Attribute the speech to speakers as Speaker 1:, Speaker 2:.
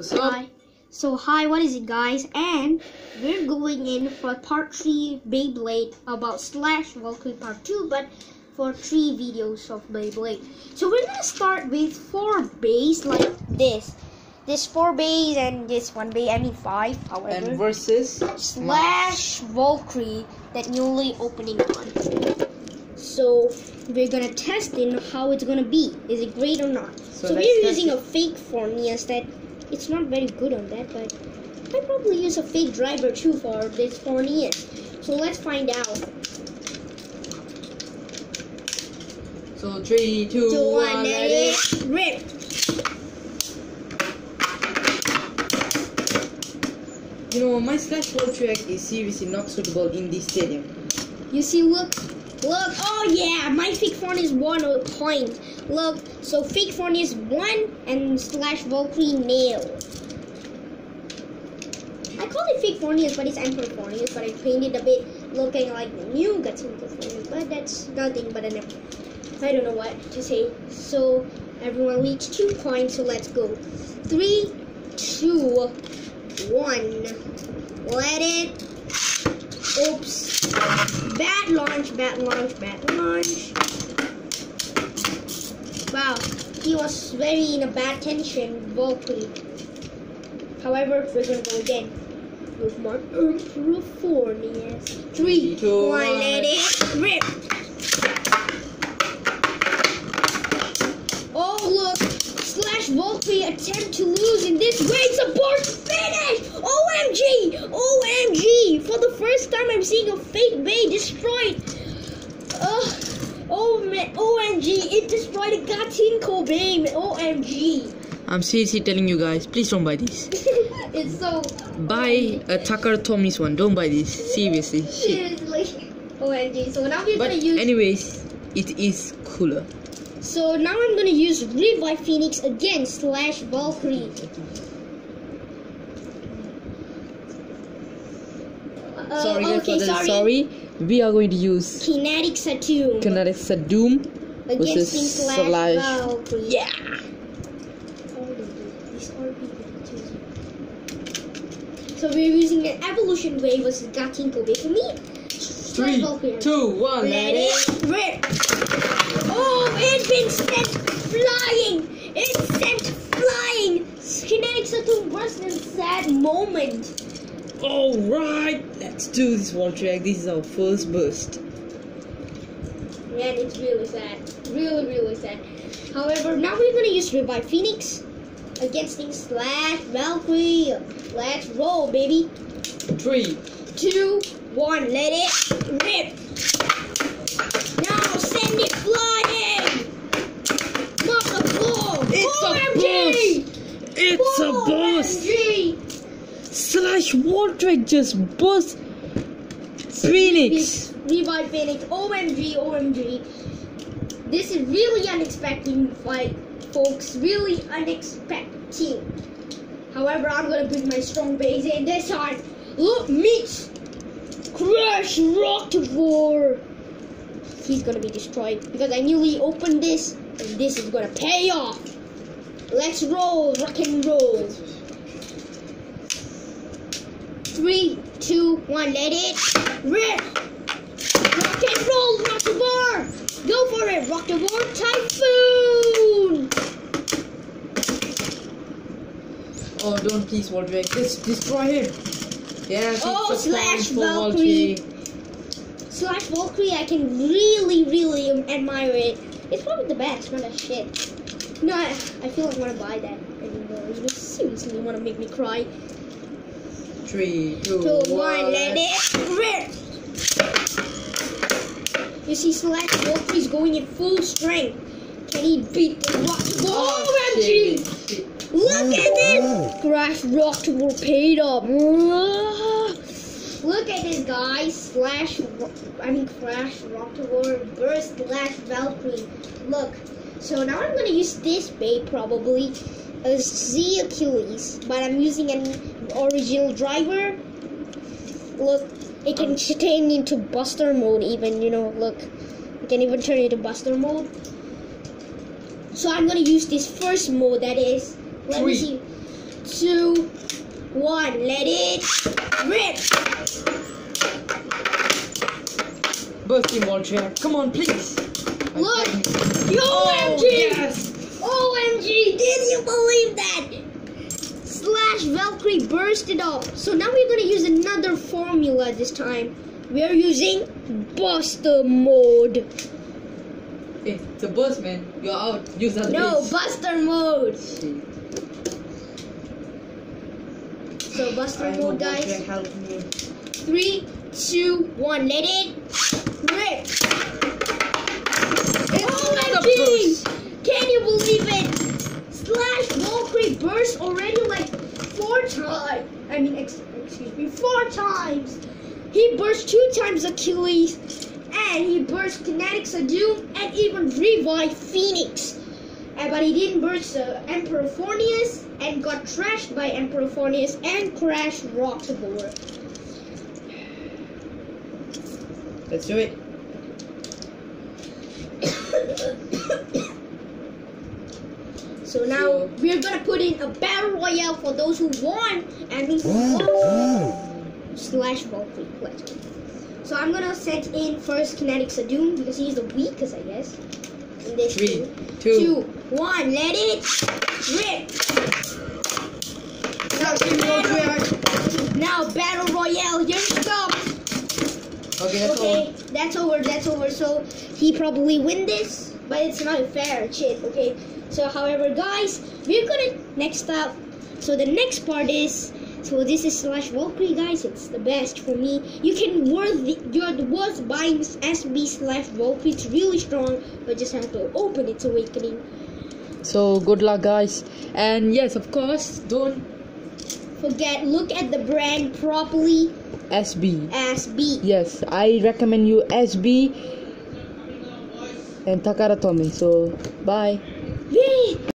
Speaker 1: What's up?
Speaker 2: Hi. So hi, what is it, guys? And we're going in for part three Beyblade about Slash Valkyrie Part Two, but for three videos of Beyblade. So we're gonna start with four bays like this. This four bays and this one bay. I mean five, however.
Speaker 1: And versus
Speaker 2: Slash Valkyrie that newly opening one. So we're gonna test in how it's gonna be. Is it great or not?
Speaker 1: So
Speaker 2: So, we're using
Speaker 1: it.
Speaker 2: a fake Forneus that it's not very good on that, but I probably use a fake driver too for this Forneus. So let's find out.
Speaker 1: so three, two,
Speaker 2: Two,
Speaker 1: one,
Speaker 2: one, ready, rip.
Speaker 1: You know, my slash Valtryek is seriously not suitable in this stadium.
Speaker 2: You see, look, look. Oh Oh, yeah, my fake phone is one point. Look, so fake phone is one and slash Valkyrie nail. I call it fake Forneus, but it's Emperor Forneus, but I painted a bit looking like the new Gatsunko Forneus, but that's nothing but an I don't know what to say. So everyone reached two points, so let's go. Three, two, one. Let it. Oops. Bad launch, bad launch, bad launch. Wow, he was very in a bad tension, Valkyrie. However, we're gonna go again with my Emperor Forneus. Three,
Speaker 1: Two,
Speaker 2: one,
Speaker 1: one.
Speaker 2: let it rip. Oh look, Slash Valkyrie attempt to lose in this way. A finish. OMG! For the first time, I'm seeing a fake bay destroyed. Ugh. Oh man, OMG! It destroyed a Gatinko bay. OMG!
Speaker 1: I'm seriously telling you guys, please don't buy this.
Speaker 2: it's so
Speaker 1: Buy a Takara Tomy's one. Don't buy this. Seriously,
Speaker 2: seriously. OMG! So now we're
Speaker 1: But
Speaker 2: gonna use.
Speaker 1: anyways, it is cooler.
Speaker 2: So now I'm gonna use Revive Phoenix against Slash Valkyrie. Uh,
Speaker 1: sorry guys
Speaker 2: okay,
Speaker 1: for
Speaker 2: sorry.
Speaker 1: sorry. We are going to use
Speaker 2: Kinetic Saturn
Speaker 1: Kinetic Sadum
Speaker 2: against
Speaker 1: versus
Speaker 2: Slash,
Speaker 1: Slash.
Speaker 2: Valkyrie.
Speaker 1: Yeah.
Speaker 2: So we're using an evolution wave versus Gatinko wave. For me,
Speaker 1: Three, two, one.
Speaker 2: Let it rip. Oh, it's been sent flying. It's sent flying. Kinetic Saturn burst in sad moment.
Speaker 1: All right, let's do this one track. This is our first burst.
Speaker 2: Man, it's really sad. Really, really sad. However, now we're gonna use Revive Phoenix against things Slash Valkyrie. Let's roll, baby.
Speaker 1: Three,
Speaker 2: Two, one, let it rip. Now send it flying. Mop the floor.
Speaker 1: It's a
Speaker 2: OMG!
Speaker 1: it's a burst.
Speaker 2: OMG!
Speaker 1: Just burst. Phoenix.
Speaker 2: Revive Phoenix. OMG, OMG. This is really unexpected fight, folks. Really unexpected. However, I'm gonna bring my strong base in this time. Look, meet Crash Rockivore. He's gonna be destroyed because I newly opened this, and this is gonna pay off. Let's roll, rock and roll. Three, two, one, let it rip. Rock and roll, Rockivore. Go for it, Rockivore Typhoon.
Speaker 1: Oh, don't please track. Just destroy him. Yes,
Speaker 2: Oh, slash Valkyrie. Slash Valkyrie, I can really, really admire it. It's probably the best, not that shit. No, I, I feel like I want to buy that anymore. You seriously want to make me cry.
Speaker 1: Three, two,
Speaker 2: Two,
Speaker 1: one.
Speaker 2: one, let it rip. You see, Slash is going in full strength. Can he beat the rock? Oh,
Speaker 1: shit.
Speaker 2: Look at this! Crash Rock up. Look at this, guy, Slash, I mean, Crash Rock to War Burst Slash Valkyrie. Look. So now I'm gonna use this bait probably. A Z Achilles, but I'm using an original driver. Look, it can turn into Buster mode even. You know, look, it can even turn into Buster mode. So I'm gonna use this first mode that is let me see. two, one. Let it rip.
Speaker 1: Burst him, Valtryek. Come on, please.
Speaker 2: Look. OMG!
Speaker 1: Oh, yes.
Speaker 2: OMG! Did you believe that? Slash Valkyrie bursted up. So now we're gonna use another formula this time. We're using Buster mode.
Speaker 1: Hey, it's a burst, man. You're out. Use that
Speaker 2: No,
Speaker 1: base.
Speaker 2: Buster mode.
Speaker 1: Shit.
Speaker 2: So Buster
Speaker 1: I
Speaker 2: mode, guys.
Speaker 1: help me.
Speaker 2: Three, two, one. Let it rip.
Speaker 1: another
Speaker 2: OMG! Can you believe it? Slash Valkyrie burst already like four times. I mean, ex- excuse me, four times. He burst two times Achilles, and he burst Kinetics of Doom, and even revived Phoenix. Uh, but he didn't burst uh, Emperor Forneus, and got trashed by Emperor Forneus, and crashed Roxabor.
Speaker 1: Let's do it.
Speaker 2: So now we're gonna put in a battle royale for those who won and who won slash Valkyrie. Let's. So I'm gonna set in first Kinetics of Doom because he's the weakest, I guess. In this
Speaker 1: Three,
Speaker 2: team.
Speaker 1: two.
Speaker 2: two, one. Let it rip. Now, battle, now battle royale. Here it comes.
Speaker 1: Okay, that's
Speaker 2: okay,
Speaker 1: all.
Speaker 2: that's over. That's over. So he probably win this, but it's not fair. Shit. Okay. So, however, guys, we're gonna next up. So the next part is. So this is slash Valkyrie, guys. It's the best for me. You can worth the, you're worth buying SB slash Valkyrie. It's really strong, but just have to open its awakening.
Speaker 1: So good luck, guys. And yes, of course, don't
Speaker 2: Forget, look at the brand properly.
Speaker 1: SB.
Speaker 2: SB.
Speaker 1: Yes, I recommend you SB and Takara Tomy. So bye.